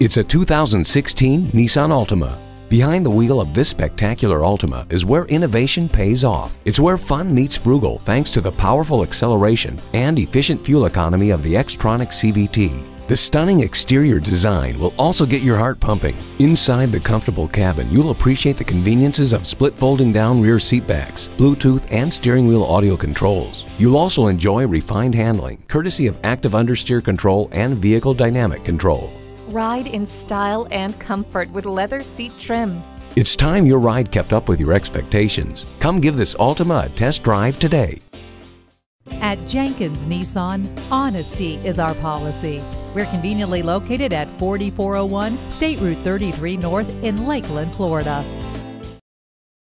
It's a 2016 Nissan Altima. Behind the wheel of this spectacular Altima is where innovation pays off. It's where fun meets frugal thanks to the powerful acceleration and efficient fuel economy of the Xtronic CVT. The stunning exterior design will also get your heart pumping. Inside the comfortable cabin, you'll appreciate the conveniences of split folding down rear seatbacks, Bluetooth and steering wheel audio controls. You'll also enjoy refined handling, courtesy of active understeer control and vehicle dynamic control. Ride in style and comfort with leather seat trim. It's time your ride kept up with your expectations. Come give this Altima a test drive today. At Jenkins Nissan, honesty is our policy. We're conveniently located at 4401 State Route 33 North in Lakeland, Florida.